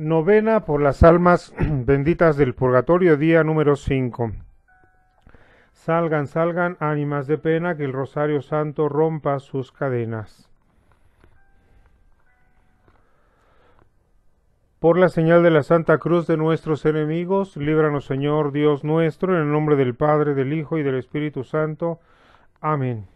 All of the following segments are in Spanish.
Novena por las almas benditas del purgatorio, día número 5. Salgan, salgan, ánimas de pena, que el Rosario Santo rompa sus cadenas. Por la señal de la Santa Cruz de nuestros enemigos, líbranos Señor Dios nuestro, en el nombre del Padre, del Hijo y del Espíritu Santo. Amén.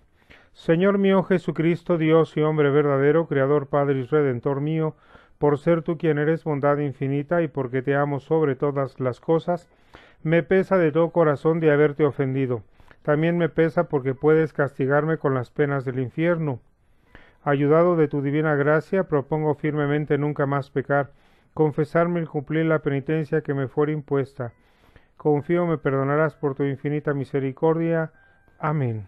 Señor mío Jesucristo, Dios y hombre verdadero, Creador, Padre y Redentor mío, por ser tú quien eres bondad infinita y porque te amo sobre todas las cosas, me pesa de todo corazón de haberte ofendido. También me pesa porque puedes castigarme con las penas del infierno. Ayudado de tu divina gracia, propongo firmemente nunca más pecar, confesarme y cumplir la penitencia que me fuera impuesta. Confío me perdonarás por tu infinita misericordia. Amén.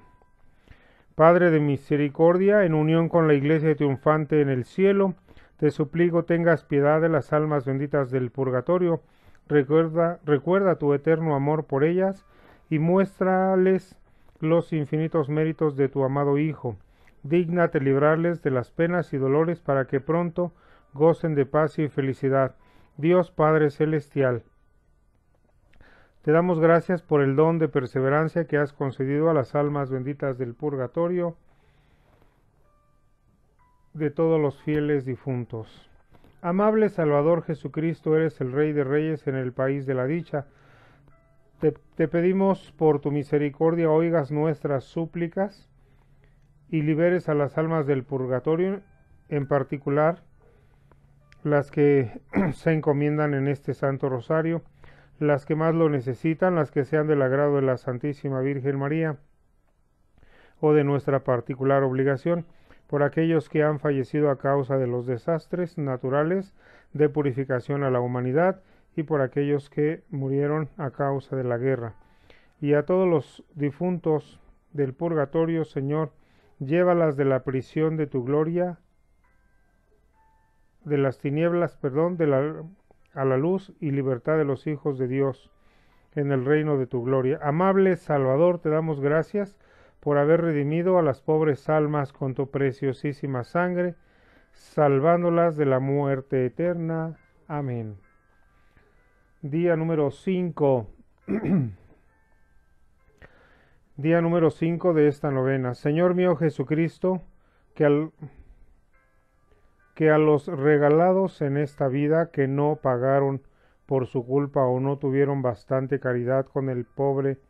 Padre de misericordia, en unión con la Iglesia triunfante en el cielo, te suplico tengas piedad de las almas benditas del purgatorio, recuerda, recuerda tu eterno amor por ellas y muéstrales los infinitos méritos de tu amado Hijo. Dígnate librarles de las penas y dolores para que pronto gocen de paz y felicidad. Dios Padre Celestial, te damos gracias por el don de perseverancia que has concedido a las almas benditas del purgatorio de todos los fieles difuntos. Amable Salvador Jesucristo, eres el Rey de Reyes en el país de la dicha. Te, te, pedimos por tu misericordia oigas nuestras súplicas y liberes a las almas del purgatorio, en particular las que se encomiendan en este Santo Rosario las que más lo necesitan, las que sean del agrado de la Santísima Virgen María o de nuestra particular obligación, por aquellos que han fallecido a causa de los desastres naturales de purificación a la humanidad y por aquellos que murieron a causa de la guerra. Y a todos los difuntos del purgatorio, Señor, llévalas de la prisión de tu gloria, de las tinieblas, perdón, de la a la luz y libertad de los hijos de Dios en el reino de tu gloria. Amable Salvador, te damos gracias por haber redimido a las pobres almas con tu preciosísima sangre, salvándolas de la muerte eterna. Amén. Día número 5. Día número 5 de esta novena. Señor mío Jesucristo, que al que a los regalados en esta vida que no pagaron por su culpa o no tuvieron bastante caridad con el pobre,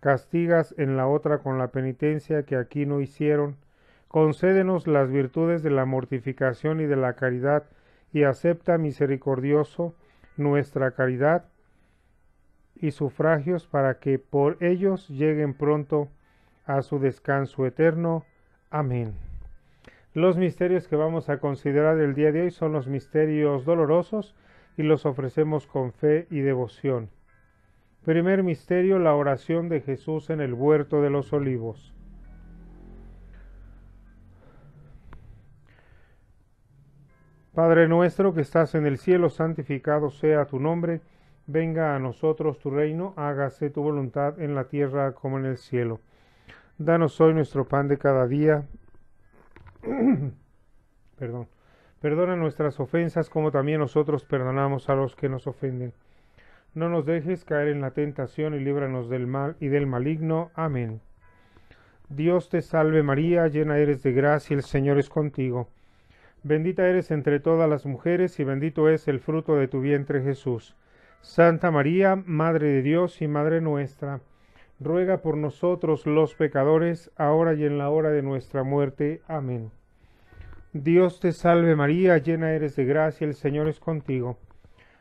castigas en la otra con la penitencia que aquí no hicieron, concédenos las virtudes de la mortificación y de la caridad, y acepta misericordioso nuestra caridad y sufragios para que por ellos lleguen pronto a su descanso eterno. Amén. Los misterios que vamos a considerar el día de hoy son los misterios dolorosos y los ofrecemos con fe y devoción. Primer misterio, la oración de Jesús en el huerto de los olivos. Padre nuestro que estás en el cielo, santificado sea tu nombre, venga a nosotros tu reino, hágase tu voluntad en la tierra como en el cielo. Danos hoy nuestro pan de cada día Perdón. Perdona nuestras ofensas como también nosotros perdonamos a los que nos ofenden. No nos dejes caer en la tentación y líbranos del mal y del maligno. Amén. Dios te salve María, llena eres de gracia, el Señor es contigo. Bendita eres entre todas las mujeres y bendito es el fruto de tu vientre Jesús. Santa María, Madre de Dios y Madre nuestra, ruega por nosotros los pecadores, ahora y en la hora de nuestra muerte. Amén. Dios te salve María, llena eres de gracia, el Señor es contigo.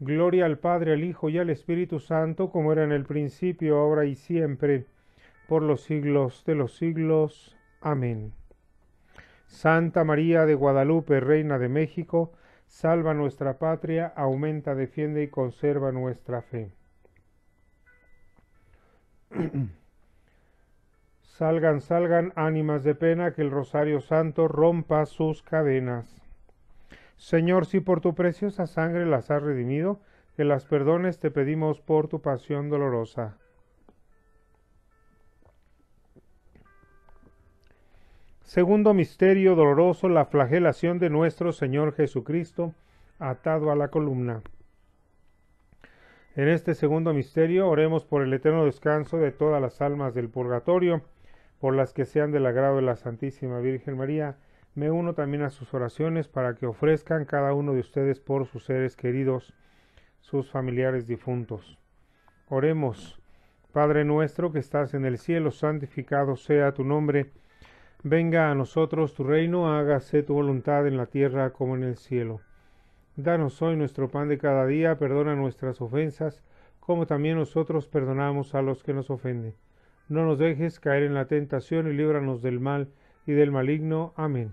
Gloria al Padre, al Hijo y al Espíritu Santo, como era en el principio, ahora y siempre por los siglos de los siglos. Amén. Santa María de Guadalupe, Reina de México, salva nuestra patria, aumenta, defiende y conserva nuestra fe. salgan, salgan ánimas de pena, que el Rosario Santo rompa sus cadenas. Señor, si por tu preciosa sangre las has redimido, que las perdones te pedimos por tu pasión dolorosa Segundo misterio doloroso, la flagelación de nuestro Señor Jesucristo, atado a la columna. En este segundo misterio oremos por el eterno descanso de todas las almas del purgatorio, por las que sean del agrado de la Santísima Virgen María. Me uno también a sus oraciones para que ofrezcan cada uno de ustedes por sus seres queridos, sus familiares difuntos. Oremos, Padre nuestro que estás en el cielo, santificado sea tu nombre Venga a nosotros tu reino, hágase tu voluntad en la tierra como en el cielo. Danos hoy nuestro pan de cada día, perdona nuestras ofensas, como también nosotros perdonamos a los que nos ofenden. No nos dejes caer en la tentación y líbranos del mal y del maligno. Amén.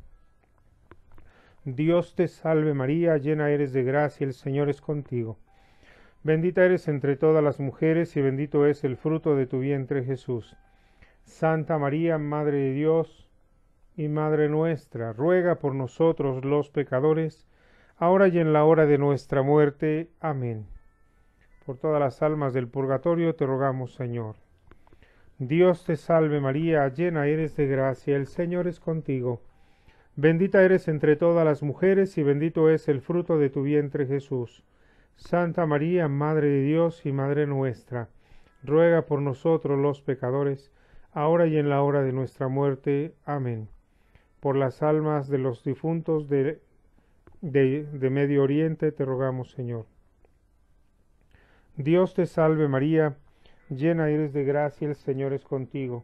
Dios te salve María, llena eres de gracia, el Señor es contigo. Bendita eres entre todas las mujeres y bendito es el fruto de tu vientre Jesús. Santa María, Madre de Dios y Madre nuestra, ruega por nosotros los pecadores, ahora y en la hora de nuestra muerte. Amén. Por todas las almas del purgatorio te rogamos, Señor. Dios te salve María, llena eres de gracia, el Señor es contigo. Bendita eres entre todas las mujeres y bendito es el fruto de tu vientre Jesús. Santa María, Madre de Dios y Madre nuestra, ruega por nosotros los pecadores, ahora y en la hora de nuestra muerte. Amén. Por las almas de los difuntos de, de, Medio Oriente te rogamos, Señor. Dios te salve María, llena eres de gracia, el Señor es contigo.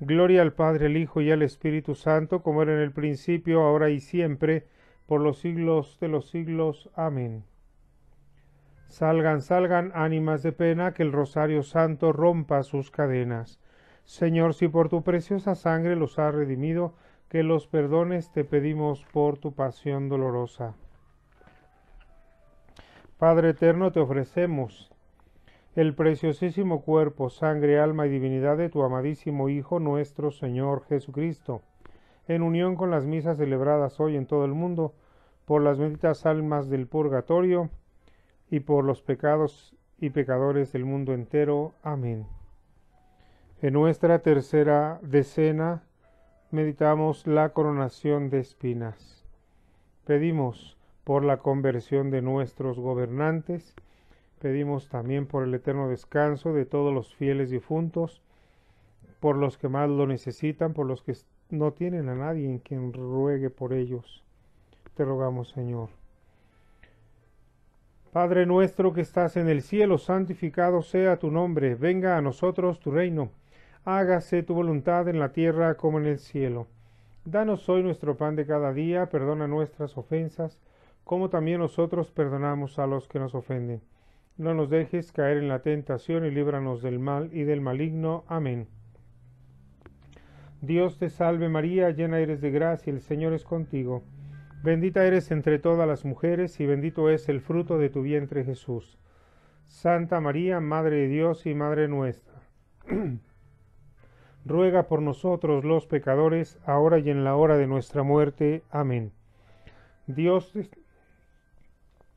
Gloria al Padre, al Hijo y al Espíritu Santo, como era en el principio, ahora y siempre, por los siglos de los siglos. Amén. Salgan, salgan ánimas de pena, que el Rosario Santo rompa sus cadenas. Señor, si por tu preciosa sangre los has redimido, que los perdones te pedimos por tu pasión dolorosa. Padre eterno, te ofrecemos el preciosísimo cuerpo, sangre, alma y divinidad de tu amadísimo Hijo nuestro Señor Jesucristo, en unión con las misas celebradas hoy en todo el mundo, por las benditas almas del purgatorio y por los pecados y pecadores del mundo entero. Amén. En nuestra tercera decena meditamos la coronación de espinas. Pedimos por la conversión de nuestros gobernantes, pedimos también por el eterno descanso de todos los fieles difuntos, por los que más lo necesitan, por los que no tienen a nadie en quien ruegue por ellos. Te rogamos, Señor. Padre nuestro que estás en el cielo, santificado sea tu nombre, venga a nosotros tu reino, hágase tu voluntad en la tierra como en el cielo. Danos hoy nuestro pan de cada día, perdona nuestras ofensas, como también nosotros perdonamos a los que nos ofenden. No nos dejes caer en la tentación y líbranos del mal y del maligno. Amén. Dios te salve María, llena eres de gracia, el Señor es contigo. Bendita eres entre todas las mujeres y bendito es el fruto de tu vientre Jesús. Santa María, Madre de Dios y Madre nuestra. ruega por nosotros los pecadores, ahora y en la hora de nuestra muerte. Amén. Dios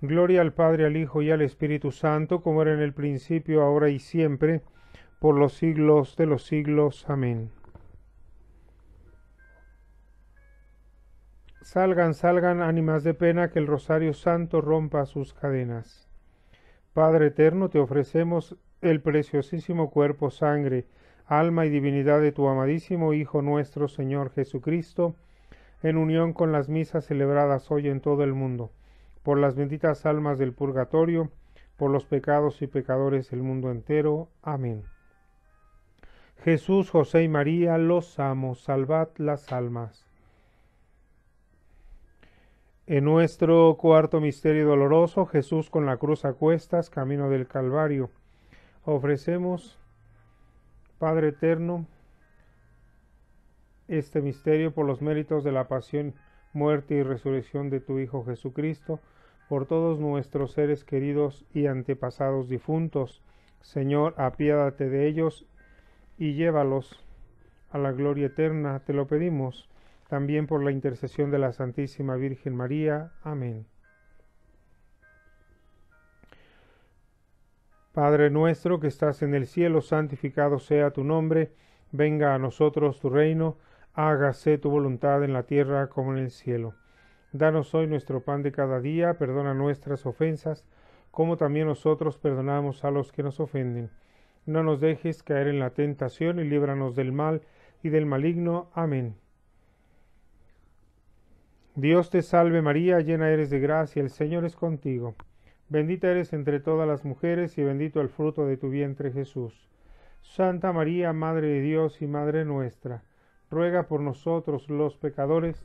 Gloria al Padre, al Hijo y al Espíritu Santo, como era en el principio, ahora y siempre, por los siglos de los siglos. Amén. Salgan, salgan, ánimas de pena, que el Rosario Santo rompa sus cadenas. Padre eterno, te ofrecemos el preciosísimo cuerpo, sangre, alma y divinidad de tu amadísimo Hijo nuestro Señor Jesucristo, en unión con las misas celebradas hoy en todo el mundo, por las benditas almas del purgatorio, por los pecados y pecadores del mundo entero. Amén. Jesús, José y María, los amo, salvad las almas. En nuestro cuarto misterio doloroso, Jesús con la cruz a cuestas, camino del Calvario, ofrecemos, Padre Eterno, este misterio por los méritos de la pasión, muerte y resurrección de tu Hijo Jesucristo, por todos nuestros seres queridos y antepasados difuntos. Señor, apiádate de ellos y llévalos a la gloria eterna, te lo pedimos también por la intercesión de la Santísima Virgen María. Amén. Padre nuestro que estás en el cielo, santificado sea tu nombre, venga a nosotros tu reino, hágase tu voluntad en la tierra como en el cielo. Danos hoy nuestro pan de cada día, perdona nuestras ofensas, como también nosotros perdonamos a los que nos ofenden. No nos dejes caer en la tentación y líbranos del mal y del maligno. Amén. Dios te salve María, llena eres de gracia, el Señor es contigo. Bendita eres entre todas las mujeres y bendito el fruto de tu vientre Jesús. Santa María, Madre de Dios y Madre nuestra, ruega por nosotros los pecadores,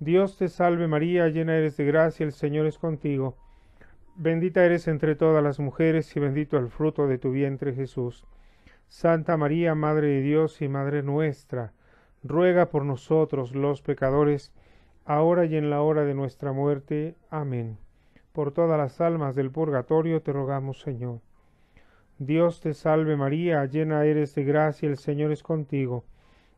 Dios te salve María, llena eres de gracia, el Señor es contigo. Bendita eres entre todas las mujeres y bendito el fruto de tu vientre Jesús. Santa María, Madre de Dios y Madre nuestra, ruega por nosotros los pecadores, ahora y en la hora de nuestra muerte. Amén. Por todas las almas del purgatorio te rogamos, Señor. Dios te salve María, llena eres de gracia, el Señor es contigo.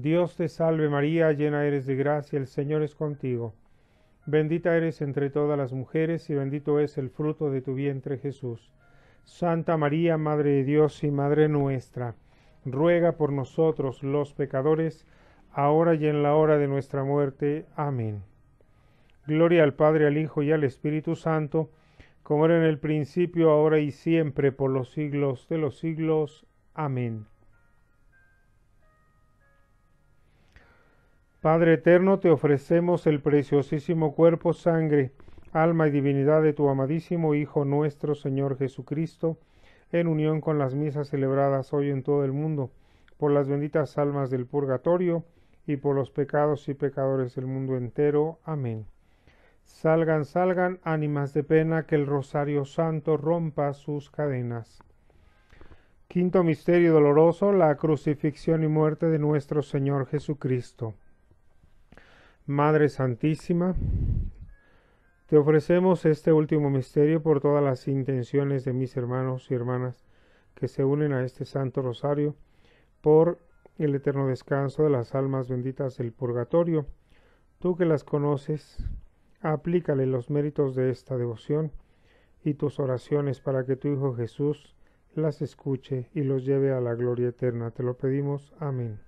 Dios te salve María, llena eres de gracia, el Señor es contigo. Bendita eres entre todas las mujeres y bendito es el fruto de tu vientre Jesús. Santa María, Madre de Dios y Madre nuestra, ruega por nosotros los pecadores, ahora y en la hora de nuestra muerte. Amén. Gloria al Padre, al Hijo y al Espíritu Santo, como era en el principio, ahora y siempre, por los siglos de los siglos. Amén. Padre eterno, te ofrecemos el preciosísimo cuerpo, sangre, alma y divinidad de tu amadísimo Hijo nuestro Señor Jesucristo, en unión con las misas celebradas hoy en todo el mundo, por las benditas almas del purgatorio y por los pecados y pecadores del mundo entero. Amén. Salgan, salgan, ánimas de pena, que el rosario santo rompa sus cadenas. Quinto misterio doloroso, la crucifixión y muerte de nuestro Señor Jesucristo. Madre Santísima, te ofrecemos este último misterio por todas las intenciones de mis hermanos y hermanas que se unen a este Santo Rosario, por el eterno descanso de las almas benditas del purgatorio. Tú que las conoces, aplícale los méritos de esta devoción y tus oraciones para que tu Hijo Jesús las escuche y los lleve a la gloria eterna. Te lo pedimos. Amén.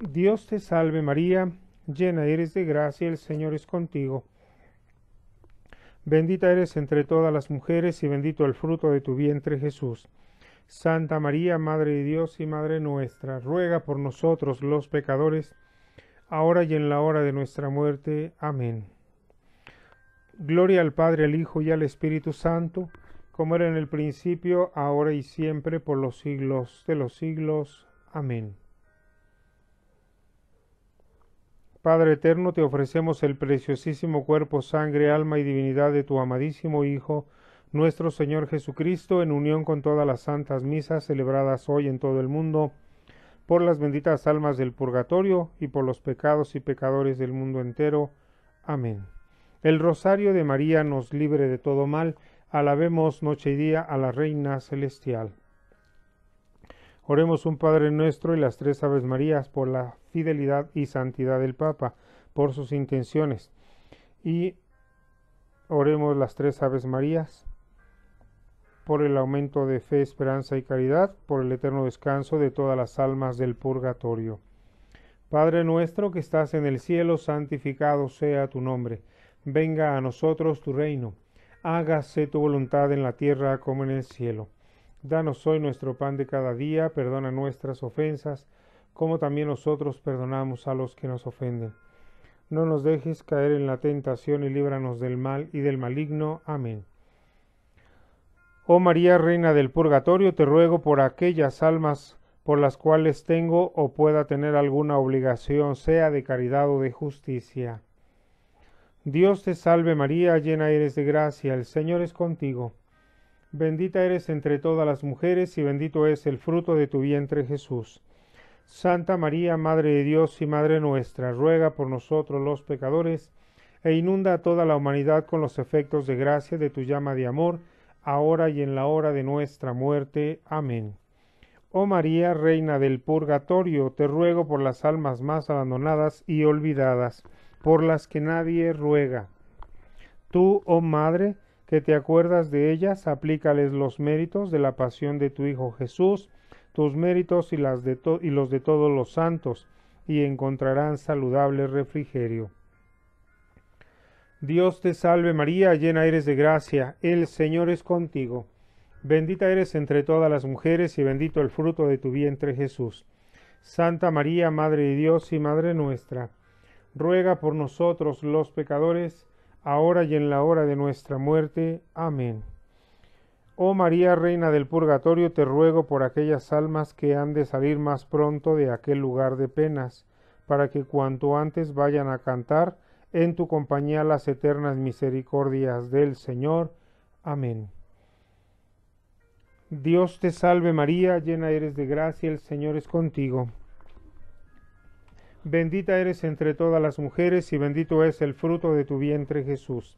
Dios te salve María, llena eres de gracia, el Señor es contigo. Bendita eres entre todas las mujeres y bendito el fruto de tu vientre Jesús. Santa María, Madre de Dios y Madre nuestra, ruega por nosotros los pecadores, ahora y en la hora de nuestra muerte. Amén. Gloria al Padre, al Hijo y al Espíritu Santo, como era en el principio, ahora y siempre, por los siglos de los siglos. Amén. Padre eterno, te ofrecemos el preciosísimo cuerpo, sangre, alma y divinidad de tu amadísimo Hijo, nuestro Señor Jesucristo, en unión con todas las santas misas celebradas hoy en todo el mundo, por las benditas almas del purgatorio y por los pecados y pecadores del mundo entero. Amén. El rosario de María nos libre de todo mal. Alabemos noche y día a la Reina Celestial. Oremos un Padre nuestro y las tres Aves Marías por la fidelidad y santidad del Papa, por sus intenciones. Y oremos las tres Aves Marías por el aumento de fe, esperanza y caridad, por el eterno descanso de todas las almas del purgatorio. Padre nuestro que estás en el cielo, santificado sea tu nombre. Venga a nosotros tu reino. Hágase tu voluntad en la tierra como en el cielo. Danos hoy nuestro pan de cada día, perdona nuestras ofensas, como también nosotros perdonamos a los que nos ofenden. No nos dejes caer en la tentación y líbranos del mal y del maligno. Amén. Oh María, Reina del Purgatorio, te ruego por aquellas almas por las cuales tengo o pueda tener alguna obligación, sea de caridad o de justicia. Dios te salve María, llena eres de gracia, el Señor es contigo. Bendita eres entre todas las mujeres y bendito es el fruto de tu vientre Jesús. Santa María, Madre de Dios y Madre nuestra, ruega por nosotros los pecadores, e inunda a toda la humanidad con los efectos de gracia de tu llama de amor, ahora y en la hora de nuestra muerte. Amén. Oh María, Reina del Purgatorio, te ruego por las almas más abandonadas y olvidadas, por las que nadie ruega. Tú, oh Madre, que te acuerdas de ellas, aplícales los méritos de la pasión de tu Hijo Jesús, tus méritos y, y los de todos los santos, y encontrarán saludable refrigerio. Dios te salve María, llena eres de gracia, el Señor es contigo. Bendita eres entre todas las mujeres y bendito el fruto de tu vientre Jesús. Santa María, Madre de Dios y Madre nuestra, ruega por nosotros los pecadores, ahora y en la hora de nuestra muerte. Amén. Oh María, Reina del Purgatorio, te ruego por aquellas almas que han de salir más pronto de aquel lugar de penas, para que cuanto antes vayan a cantar en tu compañía las eternas misericordias del Señor. Amén. Dios te salve María, llena eres de gracia, el Señor es contigo. Bendita eres entre todas las mujeres y bendito es el fruto de tu vientre Jesús.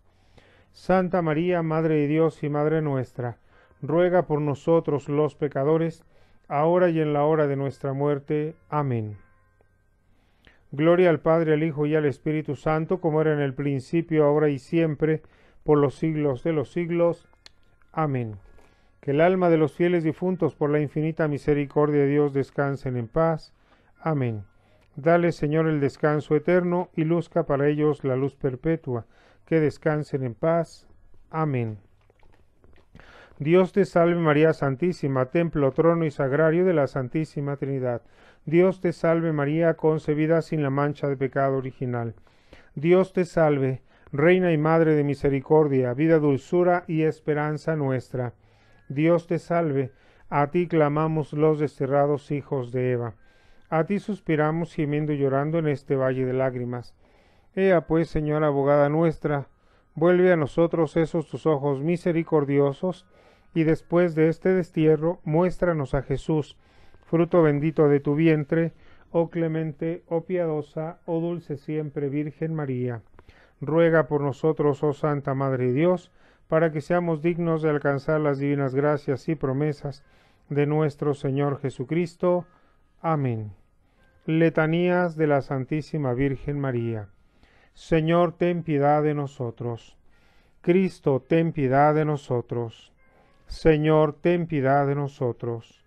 Santa María, Madre de Dios y Madre nuestra, ruega por nosotros los pecadores, ahora y en la hora de nuestra muerte. Amén. Gloria al Padre, al Hijo y al Espíritu Santo, como era en el principio, ahora y siempre, por los siglos de los siglos. Amén. Que el alma de los fieles difuntos, por la infinita misericordia de Dios, descansen en paz. Amén. Dale, Señor, el descanso eterno y luzca para ellos la luz perpetua. Que descansen en paz. Amén. Dios te salve María Santísima, templo, trono y sagrario de la Santísima Trinidad. Dios te salve María, concebida sin la mancha de pecado original. Dios te salve, Reina y Madre de Misericordia, vida, dulzura y esperanza nuestra. Dios te salve, a ti clamamos los desterrados hijos de Eva. A ti suspiramos gimiendo y llorando en este valle de lágrimas. Ea pues, Señora abogada nuestra, vuelve a nosotros esos tus ojos misericordiosos, y después de este destierro, muéstranos a Jesús, fruto bendito de tu vientre, oh clemente, oh piadosa, oh dulce siempre Virgen María. Ruega por nosotros, oh Santa Madre de Dios, para que seamos dignos de alcanzar las divinas gracias y promesas de nuestro Señor Jesucristo. Amén. Letanías de la Santísima Virgen María. Señor, ten piedad de nosotros. Cristo, ten piedad de nosotros. Señor, ten piedad de nosotros.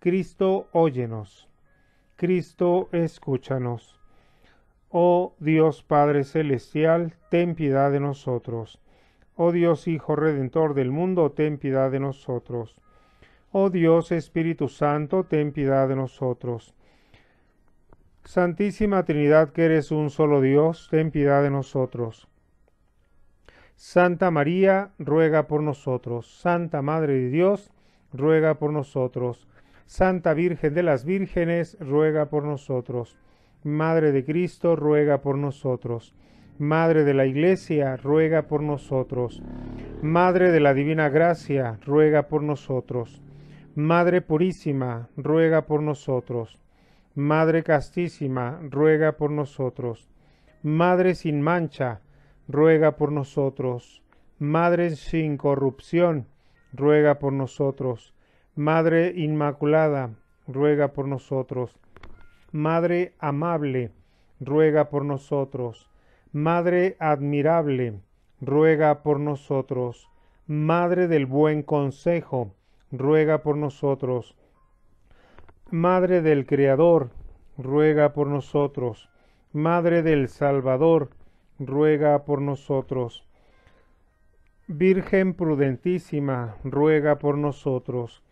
Cristo, óyenos. Cristo, escúchanos. Oh Dios Padre Celestial, ten piedad de nosotros. Oh Dios Hijo Redentor del mundo, ten piedad de nosotros. Oh Dios Espíritu Santo, ten piedad de nosotros. Santísima Trinidad, que eres un solo Dios, ten piedad de nosotros. Santa María, ruega por nosotros. Santa Madre de Dios, ruega por nosotros. Santa Virgen de las Vírgenes, ruega por nosotros. Madre de Cristo, ruega por nosotros. Madre de la Iglesia, ruega por nosotros. Madre de la Divina Gracia, ruega por nosotros. Madre Purísima, ruega por nosotros. Madre Castísima, ruega por nosotros. Madre sin mancha, ruega por nosotros. Madre sin corrupción, ruega por nosotros. Madre Inmaculada, ruega por nosotros. Madre amable, ruega por nosotros. Madre admirable, ruega por nosotros. Madre del buen consejo, ruega por nosotros. Madre del Creador, ruega por nosotros. Madre del Salvador, ruega por nosotros. Virgen prudentísima, ruega por nosotros.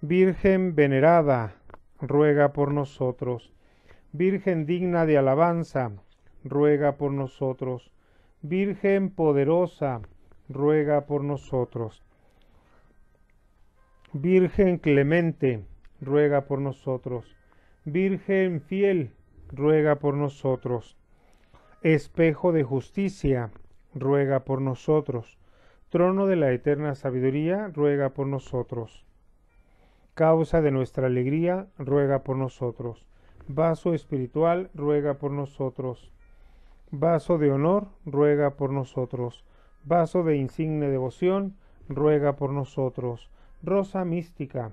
Virgen venerada, ruega por nosotros. Virgen digna de alabanza, ruega por nosotros. Virgen poderosa, ruega por nosotros. Virgen clemente, ruega por nosotros. Virgen fiel, ruega por nosotros. Espejo de justicia, ruega por nosotros. trono de la eterna sabiduría, ruega por nosotros. Causa de nuestra alegría, ruega por nosotros. Vaso espiritual, ruega por nosotros. Vaso de honor, ruega por nosotros. Vaso de insigne devoción, ruega por nosotros. Rosa mística,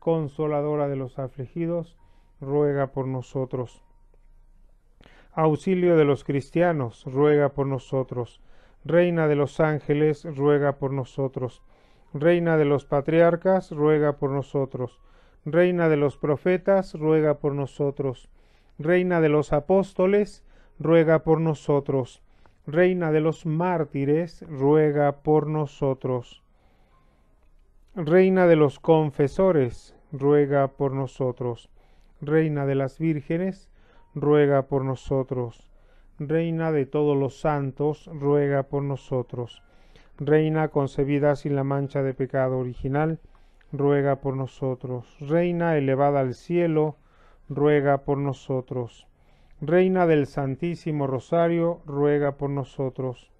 Consoladora de los afligidos, ruega por nosotros. Auxilio de los cristianos, ruega por nosotros. Reina de los ángeles, ruega por nosotros. Reina de los patriarcas, ruega por nosotros. Reina de los profetas, ruega por nosotros. Reina de los apóstoles, ruega por nosotros. Reina de los mártires, ruega por nosotros. Reina de los confesores, ruega por nosotros. Reina de las vírgenes, ruega por nosotros. Reina de todos los santos, ruega por nosotros. Reina concebida sin la mancha de pecado original, ruega por nosotros. Reina elevada al cielo, ruega por nosotros. Reina del Santísimo Rosario, ruega por nosotros.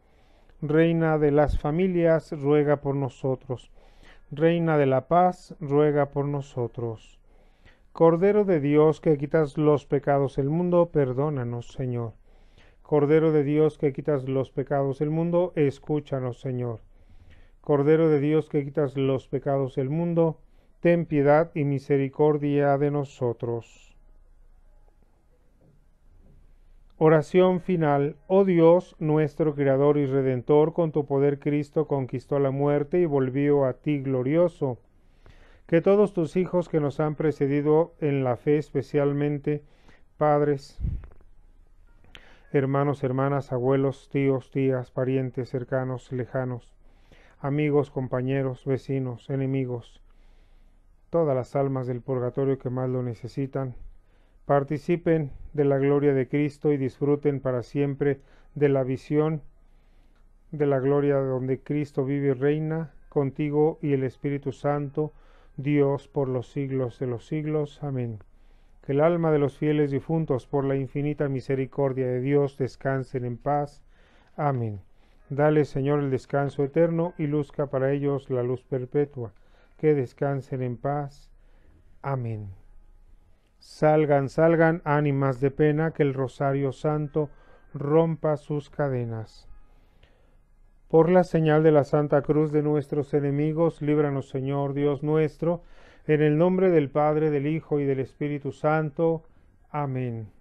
Reina de las familias, ruega por nosotros. Reina de la paz, ruega por nosotros. Cordero de Dios que quitas los pecados del mundo, perdónanos, Señor. Cordero de Dios que quitas los pecados del mundo, escúchanos, Señor. Cordero de Dios que quitas los pecados del mundo, ten piedad y misericordia de nosotros. Oración final. Oh Dios, nuestro Creador y Redentor, con tu poder Cristo conquistó la muerte y volvió a ti glorioso. Que todos tus hijos que nos han precedido en la fe, especialmente padres, hermanos, hermanas, abuelos, tíos, tías, parientes cercanos, lejanos, amigos, compañeros, vecinos, enemigos, todas las almas del purgatorio que más lo necesitan, participen de la gloria de Cristo y disfruten para siempre de la visión de la gloria donde Cristo vive y reina contigo y el Espíritu Santo, Dios por los siglos de los siglos. Amén que el alma de los fieles difuntos por la infinita misericordia de Dios descansen en paz. Amén. Dale, Señor, el descanso eterno y luzca para ellos la luz perpetua. Que descansen en paz. Amén. Salgan, salgan, ánimas de pena, que el Rosario Santo rompa sus cadenas. Por la señal de la Santa Cruz de nuestros enemigos, líbranos, Señor Dios nuestro, en el nombre del Padre, del Hijo y del Espíritu Santo. Amén.